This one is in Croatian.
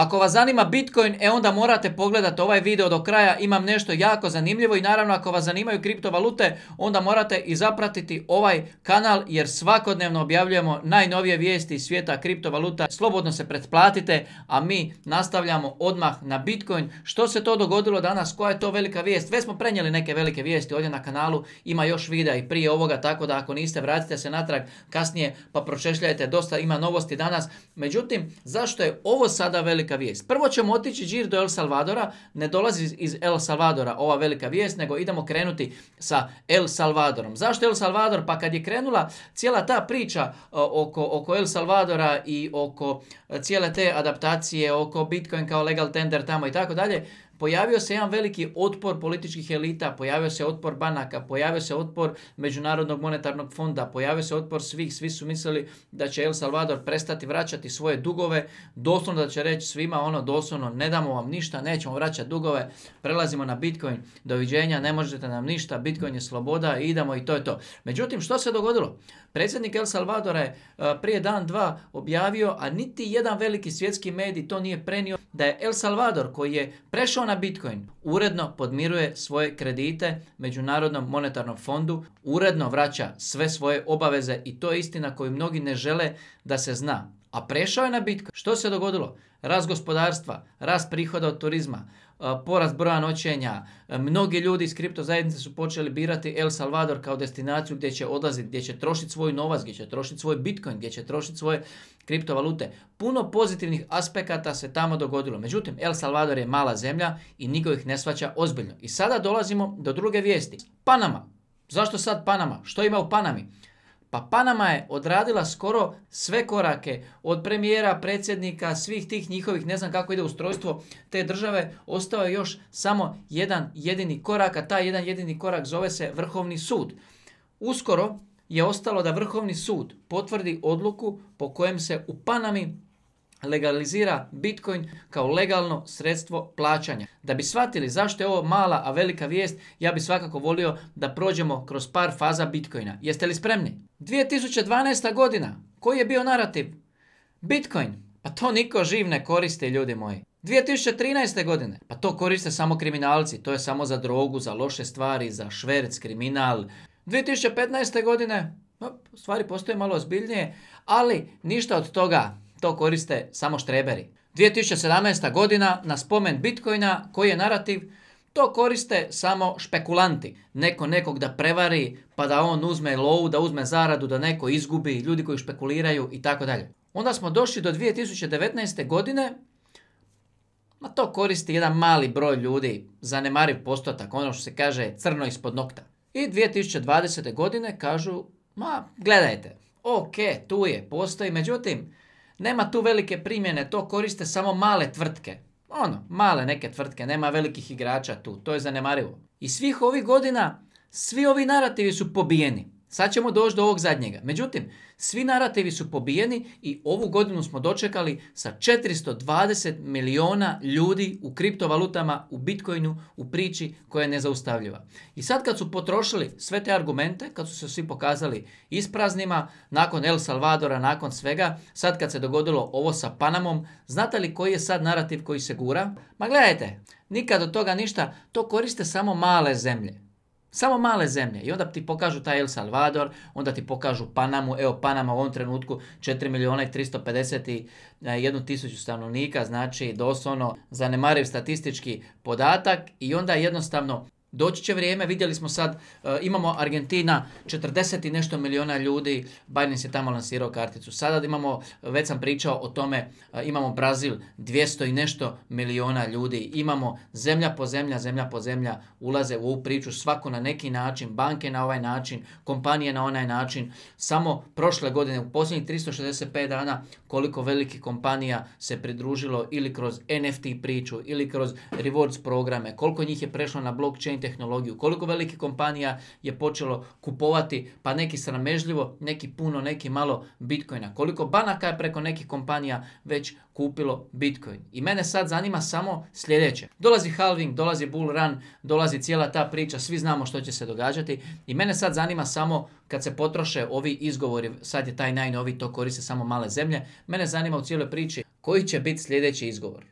Ako vas zanima Bitcoin, e onda morate pogledati ovaj video do kraja, imam nešto jako zanimljivo i naravno ako vas zanimaju kriptovalute, onda morate i zapratiti ovaj kanal jer svakodnevno objavljujemo najnovije vijesti svijeta kriptovaluta. Slobodno se pretplatite, a mi nastavljamo odmah na Bitcoin. Što se to dogodilo danas? Koja je to velika vijest? Već smo prenijeli neke velike vijesti ovdje na kanalu, ima još videa i prije ovoga, tako da ako niste, vratite se natrag kasnije pa pročešljajte, dosta ima novosti danas. Međutim, zašto je ovo sada velika velika vijest. Prvo ćemo otići džir do El Salvadora, ne dolazi iz El Salvadora ova velika vijest, nego idemo krenuti sa El Salvadorom. Zašto El Salvador? Pa kad je krenula cijela ta priča oko, oko El Salvadora i oko e, cijele te adaptacije, oko Bitcoin kao legal tender tamo i tako dalje, pojavio se jedan veliki otpor političkih elita, pojavio se otpor banaka, pojavio se otpor Međunarodnog monetarnog fonda, pojavio se otpor svih, svi su mislili da će El Salvador prestati vraćati svoje dugove, doslovno da će reći svima ono doslovno ne damo vam ništa, nećemo vraćati dugove, prelazimo na Bitcoin, doviđenja, ne možete nam ništa, Bitcoin je sloboda, idemo i to je to. Međutim, što se dogodilo? Predsjednik El Salvadora je e, prije dan, dva objavio, a niti jedan veliki svjetski medij to nije prenio, da je El Salvador koji je prešao na Bitcoin uredno podmiruje svoje kredite Međunarodnom monetarnom fondu, uredno vraća sve svoje obaveze i to je istina koju mnogi ne žele da se zna. A prešao je na Bitcoin. Što se dogodilo? Rast gospodarstva, rast prihoda od turizma, porast broja noćenja. Mnogi ljudi iz kripto zajednice su počeli birati El Salvador kao destinaciju gdje će odlaziti, gdje će trošiti svoj novac, gdje će trošiti svoj bitcoin, gdje će trošiti svoje kriptovalute. Puno pozitivnih aspekata se tamo dogodilo. Međutim, El Salvador je mala zemlja i niko ih ne svaća ozbiljno. I sada dolazimo do druge vijesti. Panama. Zašto sad Panama? Što ima u Panami? Pa Panama je odradila skoro sve korake od premijera, predsjednika, svih tih njihovih, ne znam kako ide ustrojstvo te države, ostao je još samo jedan jedini korak, a taj jedan jedini korak zove se Vrhovni sud. Uskoro je ostalo da Vrhovni sud potvrdi odluku po kojem se u Panami legalizira Bitcoin kao legalno sredstvo plaćanja. Da bi shvatili zašto je ovo mala, a velika vijest, ja bi svakako volio da prođemo kroz par faza Bitcoina. Jeste li spremni? 2012. godina. Koji je bio narativ? Bitcoin. Pa to niko živ ne koristi, ljudi moji. 2013. godine. Pa to koriste samo kriminalci. To je samo za drogu, za loše stvari, za šverc, kriminal. 2015. godine. Stvari postoje malo ozbiljnije, ali ništa od toga to koriste samo štreberi. 2017. godina na spomen Bitcoina koji je narativ to koriste samo špekulanti. Neko nekog da prevari pa da on uzme low, da uzme zaradu, da neko izgubi, ljudi koji špekuliraju i tako dalje. Onda smo došli do 2019. godine, ma to koristi jedan mali broj ljudi, zanemariv postotak, ono što se kaže crno ispod nokta. I 2020. godine kažu, ma gledajte, ok, tu je, postoji, međutim, nema tu velike primjene, to koriste samo male tvrtke. Ono, male neke tvrtke, nema velikih igrača tu, to je zanemarivo. I svih ovih godina, svi ovi narativi su pobijeni. Sad ćemo doći do ovog zadnjega. Međutim, svi narativi su pobijeni i ovu godinu smo dočekali sa 420 miliona ljudi u kriptovalutama, u Bitcoinu, u priči koja je nezaustavljiva. I sad kad su potrošili sve te argumente, kad su se svi pokazali ispraznima, nakon El Salvadora, nakon svega, sad kad se dogodilo ovo sa Panamom, znate li koji je sad narativ koji se gura? Ma gledajte, nikad od toga ništa, to koriste samo male zemlje. Samo male zemlje. I onda ti pokažu taj El Salvador, onda ti pokažu Panamu. Evo Panama u ovom trenutku 4 milijuna i 351 tisuću stanovnika, znači doslovno zanemariv statistički podatak i onda jednostavno Doći će vrijeme, vidjeli smo sad, e, imamo Argentina, 40 i nešto milijuna ljudi, Binance je tamo lansirao karticu. Sada imamo, već sam pričao o tome, e, imamo Brazil, 200 i nešto milijuna ljudi. Imamo zemlja po zemlja, zemlja po zemlja, ulaze u ovu priču, svako na neki način, banke na ovaj način, kompanije na onaj način. Samo prošle godine, u posljednjih 365 dana, koliko velikih kompanija se pridružilo ili kroz NFT priču, ili kroz rewards programe, koliko njih je prešlo na blockchain tehnologiju, koliko velikih kompanija je počelo kupovati, pa neki sramežljivo, neki puno, neki malo bitcoina, koliko banaka je preko nekih kompanija već kupilo bitcoin. I mene sad zanima samo sljedeće. Dolazi halving, dolazi bull run, dolazi cijela ta priča, svi znamo što će se događati i mene sad zanima samo kad se potroše ovi izgovori, sad je taj najnovi, to koriste samo male zemlje, mene zanima u cijeloj priči koji će biti sljedeći izgovor.